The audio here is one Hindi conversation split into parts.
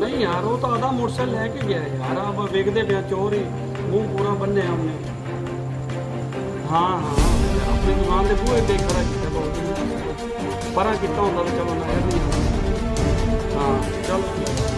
नहीं यार, वो तो आधा मोटरसाइकिल लेके गया है यार। अब वेखते पे चोर ही मूह पूरा बन्ने हमने। हाँ हाँ। अपनी दुकान से पूरे देख खड़ा किया बहुत पर कितना होता तो चलो नहीं हाँ चलो।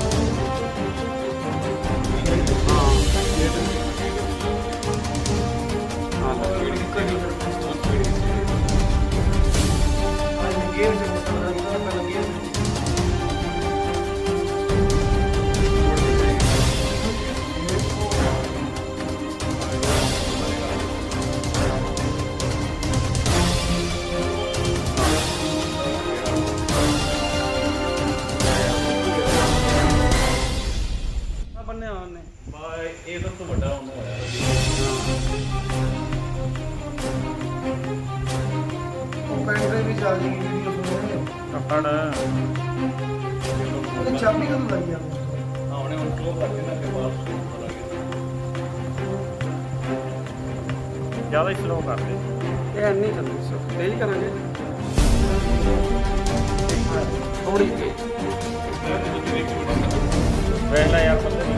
ਬੰਨੇ ਆਉਣੇ ਬਾਏ ਇਹ ਸਭ ਤੋਂ ਵੱਡਾ ਹੁੰਦਾ ਹੈ ਉਹ ਪੈਂਟਰੇ ਵੀ ਚੱਲਦੀ ਜਿਹੜੀ पकड़ चाबी कब लग गया हमने उनको कर देना के बाद ज़्यादा स्लो कर दे ये नहीं करना सो यही करेंगे थोड़ी पहला यार बंदे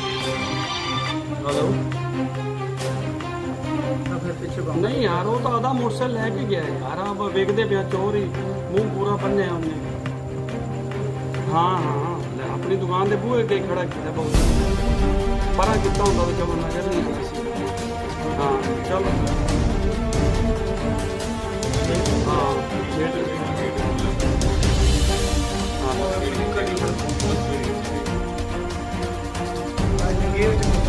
ਨਹੀਂ ਯਾਰ ਉਹ ਤਾਂ ਆਦਾ ਮੋਟਰਸਾਈਕਲ ਲੈ ਕੇ ਗਿਆ ਯਾਰ। ਆ ਆਪਾਂ ਵੇਖਦੇ ਪਿਆ ਚੋਰ। ਹੀ ਮੂੰਹ ਪੂਰਾ ਬੰਨਿਆ ਉਹਨੇ। ਹਾਂ ਹਾਂ। ਲੈ ਆਪਣੀ ਦੁਕਾਨ ਦੇ ਬੂਹੇ ਤੇ ਖੜਾ ਕੀਤਾ ਬਹੁਤ। ਪਰਾਂ ਕਿੱਦਾਂ ਹੁੰਦਾ ਉਹ ਜਮਨ ਨਜ਼ਰ ਨਹੀਂ ਹਾਂ ਚਲ। ਹਾਂ ਖੇਡ ਹਾਂ। ਹਾਂ। ਇਹ ਵਿੱਚ